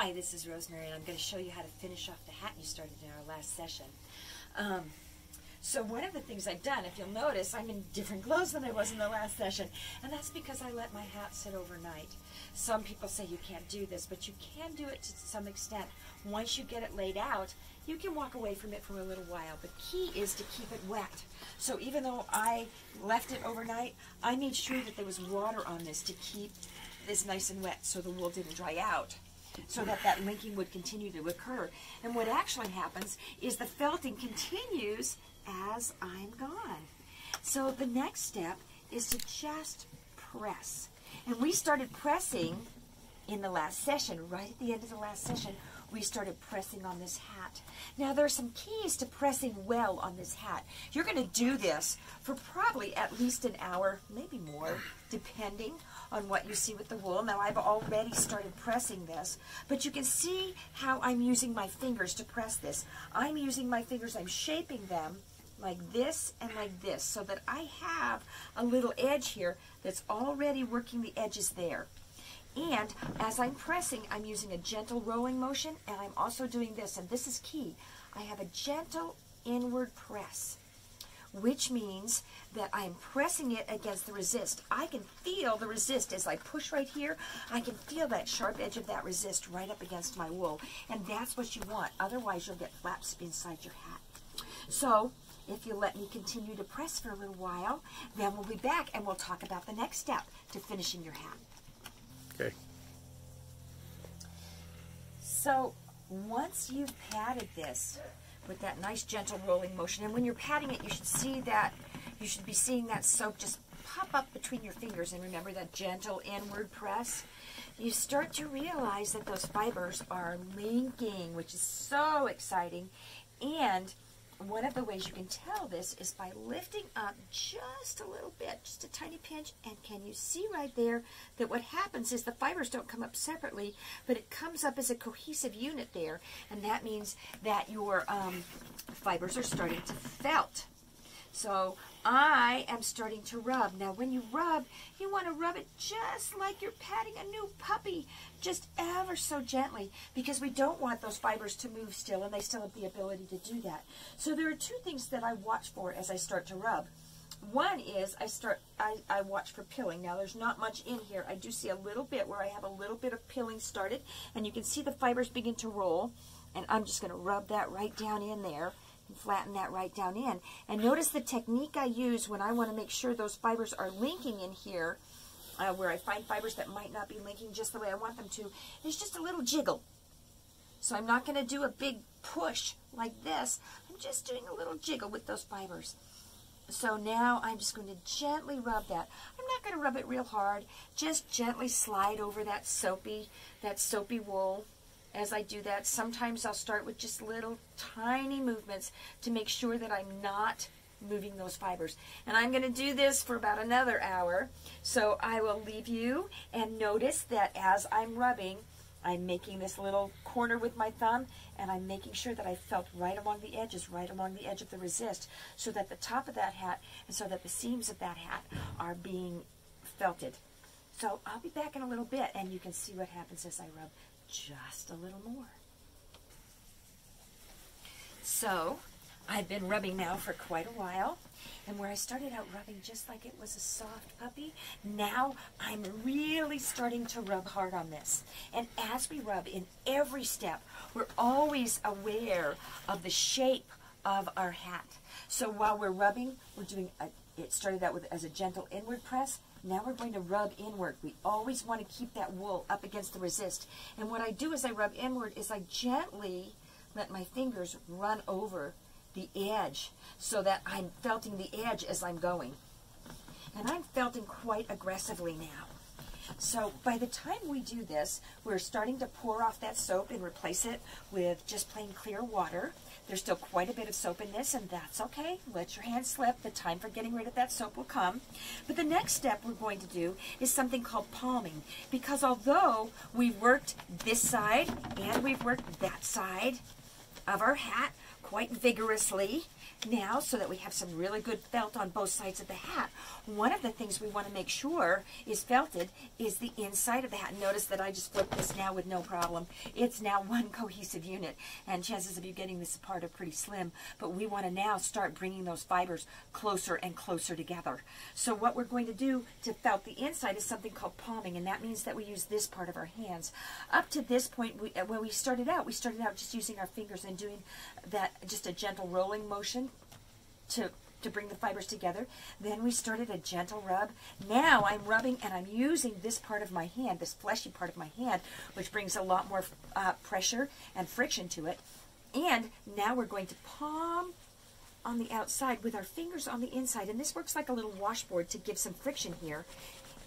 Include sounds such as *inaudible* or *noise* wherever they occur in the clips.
Hi, this is Rosemary, and I'm going to show you how to finish off the hat you started in our last session. Um, so one of the things I've done, if you'll notice, I'm in different clothes than I was in the last session, and that's because I let my hat sit overnight. Some people say you can't do this, but you can do it to some extent. Once you get it laid out, you can walk away from it for a little while. The key is to keep it wet. So even though I left it overnight, I made sure that there was water on this to keep this nice and wet so the wool didn't dry out so that that linking would continue to occur. And what actually happens is the felting continues as I'm gone. So the next step is to just press. And we started pressing in the last session, right at the end of the last session, we started pressing on this hat. Now there are some keys to pressing well on this hat. You're going to do this for probably at least an hour, maybe more, depending on what you see with the wool. Now I've already started pressing this, but you can see how I'm using my fingers to press this. I'm using my fingers, I'm shaping them like this and like this so that I have a little edge here that's already working the edges there. And as I'm pressing, I'm using a gentle rolling motion, and I'm also doing this, and this is key. I have a gentle inward press, which means that I'm pressing it against the resist. I can feel the resist as I push right here. I can feel that sharp edge of that resist right up against my wool, and that's what you want. Otherwise, you'll get flaps inside your hat. So if you let me continue to press for a little while, then we'll be back and we'll talk about the next step to finishing your hat. Okay. So once you've patted this with that nice gentle rolling motion, and when you're patting it, you should see that, you should be seeing that soap just pop up between your fingers, and remember that gentle inward press. You start to realize that those fibers are linking, which is so exciting, and one of the ways you can tell this is by lifting up just a little bit, just a tiny pinch, and can you see right there that what happens is the fibers don't come up separately, but it comes up as a cohesive unit there, and that means that your um, fibers are starting to felt. So I am starting to rub. Now when you rub, you want to rub it just like you're patting a new puppy, just ever so gently, because we don't want those fibers to move still, and they still have the ability to do that. So there are two things that I watch for as I start to rub. One is I start I, I watch for pilling. Now there's not much in here. I do see a little bit where I have a little bit of pilling started, and you can see the fibers begin to roll, and I'm just going to rub that right down in there flatten that right down in. And notice the technique I use when I want to make sure those fibers are linking in here, uh, where I find fibers that might not be linking just the way I want them to, is just a little jiggle. So I'm not going to do a big push like this. I'm just doing a little jiggle with those fibers. So now I'm just going to gently rub that. I'm not going to rub it real hard. Just gently slide over that soapy, that soapy wool as I do that. Sometimes I'll start with just little tiny movements to make sure that I'm not moving those fibers. And I'm going to do this for about another hour. So I will leave you and notice that as I'm rubbing, I'm making this little corner with my thumb and I'm making sure that I felt right along the edges, right along the edge of the resist so that the top of that hat and so that the seams of that hat are being felted. So I'll be back in a little bit and you can see what happens as I rub just a little more. So, I've been rubbing now for quite a while. And where I started out rubbing just like it was a soft puppy, now I'm really starting to rub hard on this. And as we rub in every step, we're always aware of the shape of our hat. So while we're rubbing, we're doing, a, it started out with as a gentle inward press, now we're going to rub inward. We always want to keep that wool up against the resist. And what I do as I rub inward is I gently let my fingers run over the edge so that I'm felting the edge as I'm going. And I'm felting quite aggressively now. So by the time we do this, we're starting to pour off that soap and replace it with just plain clear water. There's still quite a bit of soap in this, and that's okay. Let your hand slip. The time for getting rid of that soap will come. But the next step we're going to do is something called palming, because although we've worked this side and we've worked that side of our hat, quite vigorously now so that we have some really good felt on both sides of the hat. One of the things we want to make sure is felted is the inside of the hat. Notice that I just flipped this now with no problem. It's now *laughs* one cohesive unit and chances of you getting this apart are pretty slim, but we want to now start bringing those fibers closer and closer together. So what we're going to do to felt the inside is something called palming and that means that we use this part of our hands. Up to this point, we, uh, when we started out, we started out just using our fingers and doing that just a gentle rolling motion to to bring the fibers together. Then we started a gentle rub. Now I'm rubbing and I'm using this part of my hand, this fleshy part of my hand, which brings a lot more uh, pressure and friction to it. And now we're going to palm on the outside with our fingers on the inside. And this works like a little washboard to give some friction here.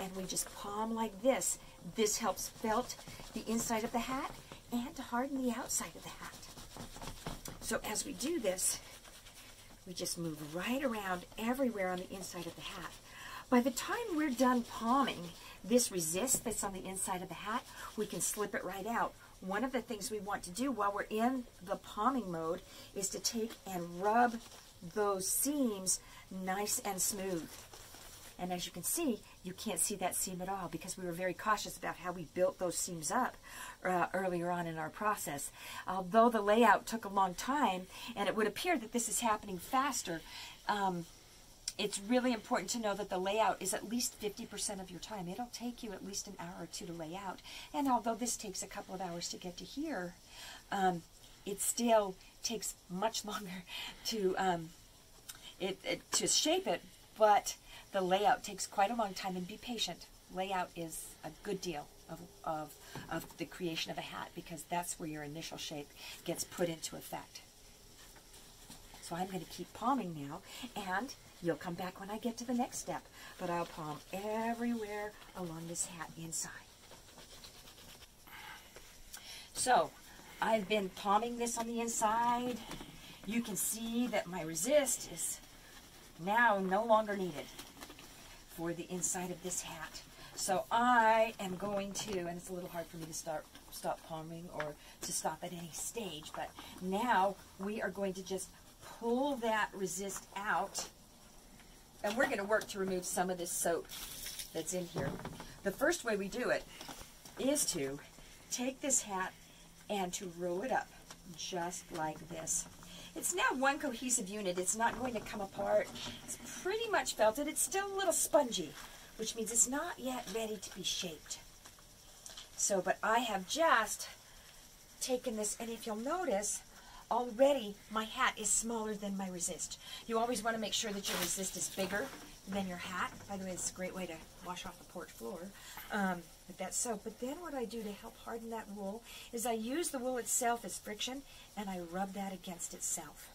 And we just palm like this. This helps felt the inside of the hat and to harden the outside of the hat. So as we do this, we just move right around everywhere on the inside of the hat. By the time we're done palming this resist that's on the inside of the hat, we can slip it right out. One of the things we want to do while we're in the palming mode is to take and rub those seams nice and smooth. And as you can see, you can't see that seam at all because we were very cautious about how we built those seams up uh, earlier on in our process. Although the layout took a long time and it would appear that this is happening faster, um, it's really important to know that the layout is at least 50% of your time. It'll take you at least an hour or two to lay out. And although this takes a couple of hours to get to here, um, it still takes much *laughs* longer to um, it, it, to shape it, but the layout takes quite a long time and be patient. Layout is a good deal of, of, of the creation of a hat because that's where your initial shape gets put into effect. So I'm going to keep palming now and you'll come back when I get to the next step. But I'll palm everywhere along this hat inside. So I've been palming this on the inside. You can see that my resist is now no longer needed for the inside of this hat. So I am going to, and it's a little hard for me to start stop palming or to stop at any stage, but now we are going to just pull that resist out, and we're going to work to remove some of this soap that's in here. The first way we do it is to take this hat and to roll it up just like this. It's now one cohesive unit. It's not going to come apart. It's pretty much felted. It's still a little spongy, which means it's not yet ready to be shaped. So, but I have just taken this, and if you'll notice, already my hat is smaller than my resist. You always want to make sure that your resist is bigger than your hat. By the way, it's a great way to wash off the porch floor um, with that soap. But then what I do to help harden that wool is I use the wool itself as friction and I rub that against itself.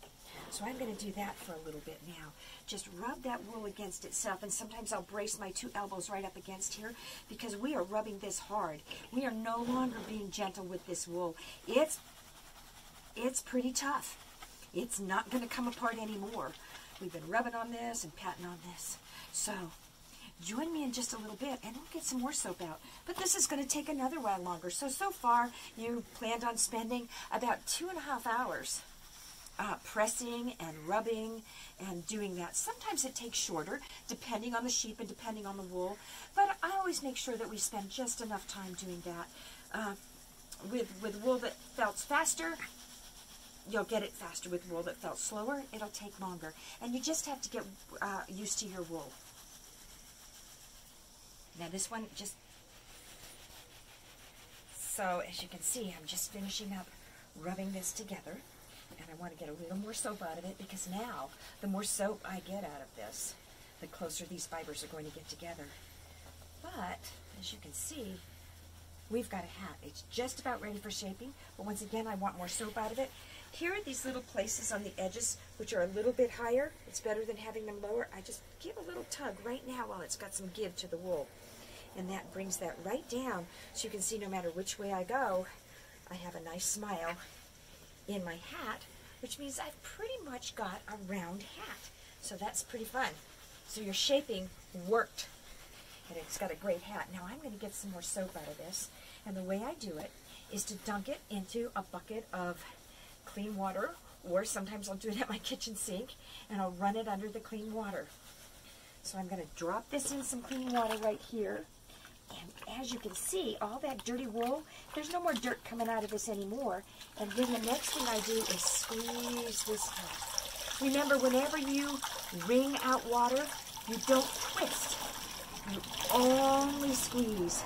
So I'm going to do that for a little bit now. Just rub that wool against itself, and sometimes I'll brace my two elbows right up against here because we are rubbing this hard. We are no longer being gentle with this wool. It's, it's pretty tough. It's not going to come apart anymore. We've been rubbing on this and patting on this. So join me in just a little bit and we'll get some more soap out. But this is going to take another while longer. So, so far you planned on spending about two and a half hours uh, pressing and rubbing and doing that. Sometimes it takes shorter, depending on the sheep and depending on the wool. But I always make sure that we spend just enough time doing that. Uh, with, with wool that felts faster, you'll get it faster. With wool that felt slower, it'll take longer. And you just have to get uh, used to your wool. Now this one just, so as you can see, I'm just finishing up rubbing this together. And I want to get a little more soap out of it because now the more soap I get out of this, the closer these fibers are going to get together. But, as you can see, we've got a hat. It's just about ready for shaping, but once again, I want more soap out of it. Here are these little places on the edges, which are a little bit higher. It's better than having them lower. I just give a little tug right now while it's got some give to the wool. And that brings that right down so you can see no matter which way I go, I have a nice smile in my hat, which means I've pretty much got a round hat. So that's pretty fun. So your shaping worked. And it's got a great hat. Now I'm going to get some more soap out of this. And the way I do it is to dunk it into a bucket of clean water or sometimes I'll do it at my kitchen sink, and I'll run it under the clean water. So I'm going to drop this in some clean water right here. And as you can see, all that dirty wool, there's no more dirt coming out of this anymore. And then the next thing I do is squeeze this out. Remember, whenever you wring out water, you don't twist. You only squeeze.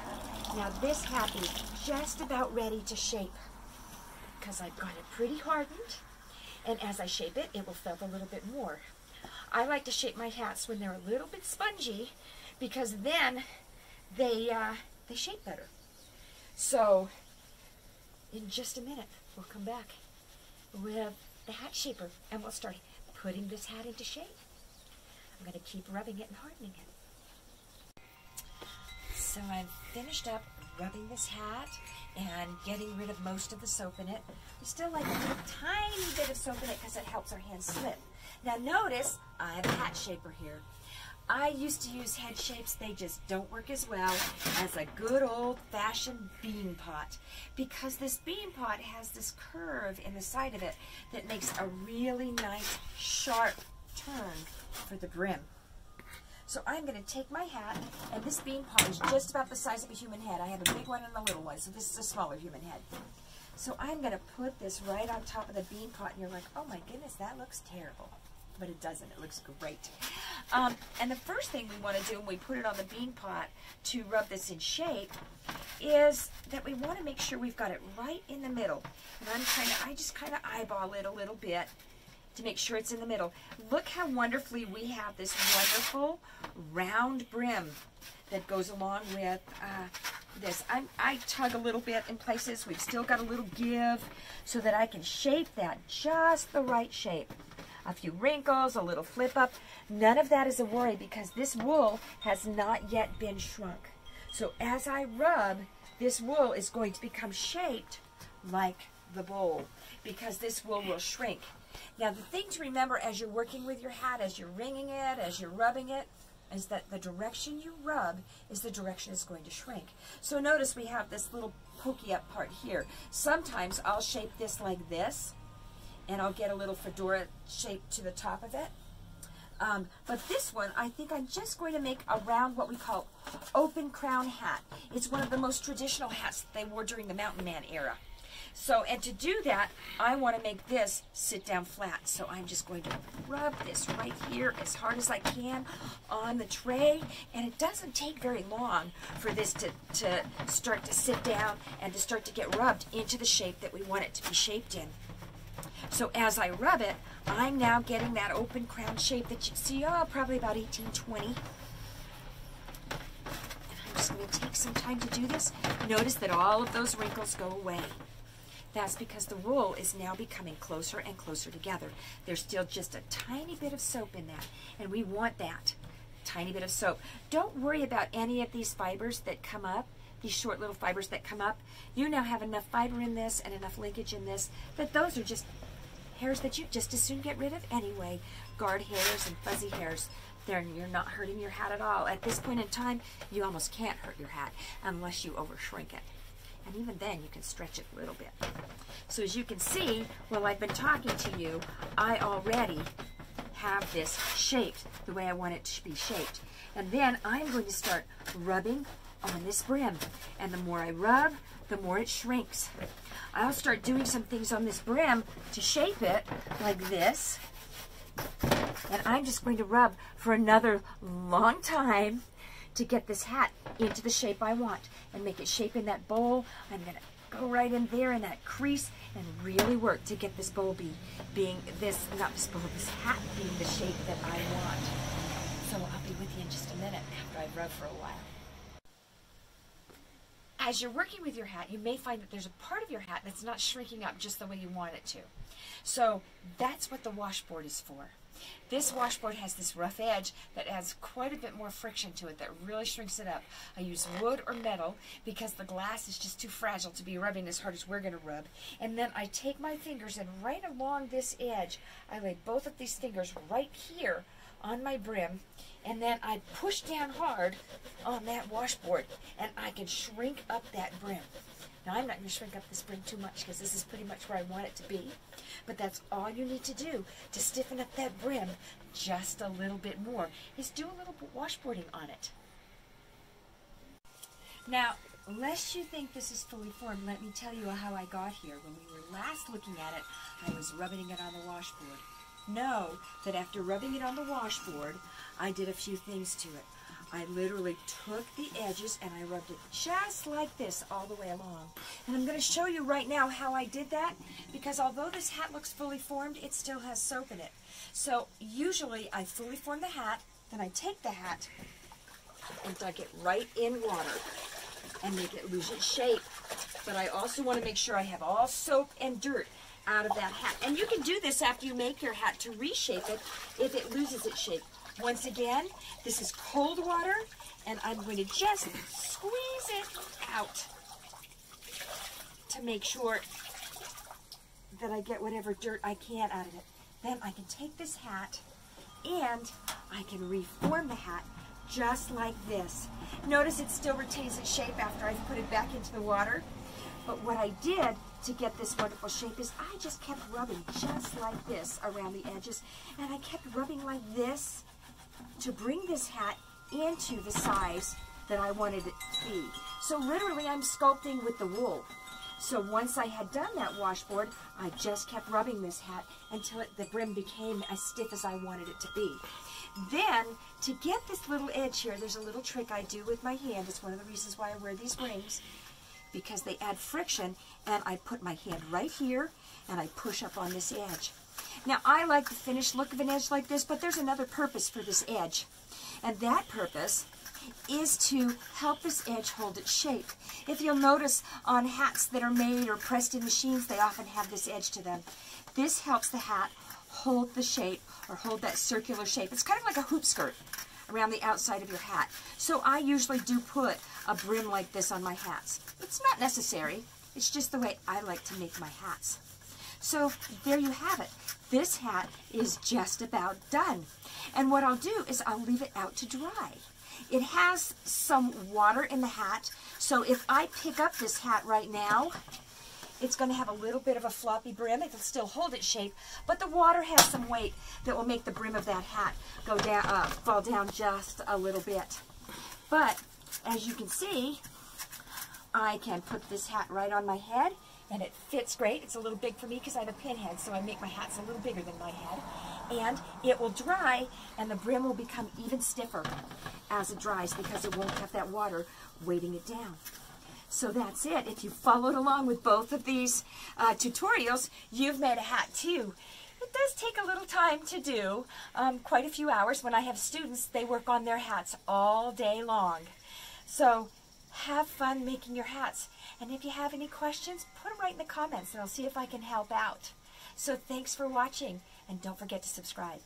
Now this is just about ready to shape because I've got it pretty hardened. And as I shape it, it will felt a little bit more. I like to shape my hats when they're a little bit spongy because then they, uh, they shape better. So in just a minute, we'll come back with the hat shaper and we'll start putting this hat into shape. I'm going to keep rubbing it and hardening it. So I've finished up rubbing this hat and getting rid of most of the soap in it. We still like a tiny bit of soap in it because it helps our hands slip. Now notice I have a hat shaper here. I used to use head shapes. They just don't work as well as a good old-fashioned bean pot because this bean pot has this curve in the side of it that makes a really nice sharp turn for the brim. So I'm going to take my hat, and this bean pot is just about the size of a human head. I have a big one and a little one, so this is a smaller human head. So I'm going to put this right on top of the bean pot, and you're like, oh my goodness, that looks terrible. But it doesn't. It looks great. Um, and the first thing we want to do when we put it on the bean pot to rub this in shape is that we want to make sure we've got it right in the middle. And I'm kind of, I just kind of eyeball it a little bit to make sure it's in the middle. Look how wonderfully we have this wonderful round brim that goes along with uh, this. I'm, I tug a little bit in places. We've still got a little give so that I can shape that just the right shape. A few wrinkles, a little flip up. None of that is a worry because this wool has not yet been shrunk. So as I rub, this wool is going to become shaped like the bowl because this wool will shrink. Now the thing to remember as you're working with your hat, as you're wringing it, as you're rubbing it, is that the direction you rub is the direction it's going to shrink. So notice we have this little pokey up part here. Sometimes I'll shape this like this, and I'll get a little fedora shape to the top of it. Um, but this one, I think I'm just going to make around what we call open crown hat. It's one of the most traditional hats that they wore during the mountain man era. So, and to do that, I want to make this sit down flat. So I'm just going to rub this right here as hard as I can on the tray. And it doesn't take very long for this to, to start to sit down and to start to get rubbed into the shape that we want it to be shaped in. So as I rub it, I'm now getting that open crown shape that you see, oh, probably about 1820. And I'm just going to take some time to do this. Notice that all of those wrinkles go away. That's because the wool is now becoming closer and closer together. There's still just a tiny bit of soap in that, and we want that tiny bit of soap. Don't worry about any of these fibers that come up, these short little fibers that come up. You now have enough fiber in this and enough linkage in this that those are just hairs that you just as soon get rid of anyway. Guard hairs and fuzzy hairs. There, you're not hurting your hat at all. At this point in time, you almost can't hurt your hat unless you over shrink it. And even then, you can stretch it a little bit. So as you can see, while I've been talking to you, I already have this shaped the way I want it to be shaped. And then I'm going to start rubbing on this brim. And the more I rub, the more it shrinks. I'll start doing some things on this brim to shape it like this. And I'm just going to rub for another long time to get this hat into the shape I want and make it shape in that bowl. I'm going to go right in there in that crease and really work to get this bowl be, being this, not this bowl, this hat being the shape that I want. So I'll be with you in just a minute after I've rubbed for a while. As you're working with your hat, you may find that there's a part of your hat that's not shrinking up just the way you want it to. So that's what the washboard is for. This washboard has this rough edge that adds quite a bit more friction to it that really shrinks it up. I use wood or metal because the glass is just too fragile to be rubbing as hard as we're going to rub. And then I take my fingers and right along this edge, I lay both of these fingers right here on my brim and then I push down hard on that washboard and I can shrink up that brim. Now I'm not going to shrink up this brim too much because this is pretty much where I want it to be. But that's all you need to do to stiffen up that brim just a little bit more is do a little washboarding on it. Now, lest you think this is fully formed, let me tell you how I got here. When we were last looking at it, I was rubbing it on the washboard. Know that after rubbing it on the washboard, I did a few things to it. I literally took the edges and I rubbed it just like this all the way along. And I'm going to show you right now how I did that because although this hat looks fully formed, it still has soap in it. So usually I fully form the hat, then I take the hat and dunk it right in water and make it lose its shape. But I also want to make sure I have all soap and dirt out of that hat. And you can do this after you make your hat to reshape it if it loses its shape. Once again, this is cold water, and I'm going to just squeeze it out to make sure that I get whatever dirt I can out of it. Then I can take this hat and I can reform the hat just like this. Notice it still retains its shape after I've put it back into the water. But what I did to get this wonderful shape is I just kept rubbing just like this around the edges. And I kept rubbing like this to bring this hat into the size that I wanted it to be. So literally I'm sculpting with the wool. So once I had done that washboard, I just kept rubbing this hat until it, the brim became as stiff as I wanted it to be. Then, to get this little edge here, there's a little trick I do with my hand. It's one of the reasons why I wear these rings, because they add friction, and I put my hand right here, and I push up on this edge. Now, I like the finished look of an edge like this, but there's another purpose for this edge. And that purpose is to help this edge hold its shape. If you'll notice on hats that are made or pressed in machines, they often have this edge to them. This helps the hat hold the shape or hold that circular shape. It's kind of like a hoop skirt around the outside of your hat. So I usually do put a brim like this on my hats. It's not necessary. It's just the way I like to make my hats. So there you have it. This hat is just about done. And what I'll do is I'll leave it out to dry. It has some water in the hat, so if I pick up this hat right now, it's going to have a little bit of a floppy brim. It'll still hold its shape, but the water has some weight that will make the brim of that hat go down, uh, fall down just a little bit. But as you can see, I can put this hat right on my head and it fits great. It's a little big for me because I have a pinhead, so I make my hats a little bigger than my head. And it will dry, and the brim will become even stiffer as it dries because it won't have that water weighting it down. So that's it. If you followed along with both of these uh, tutorials, you've made a hat too. It does take a little time to do, um, quite a few hours. When I have students, they work on their hats all day long. So have fun making your hats. And if you have any questions, put them right in the comments and I'll see if I can help out. So thanks for watching and don't forget to subscribe.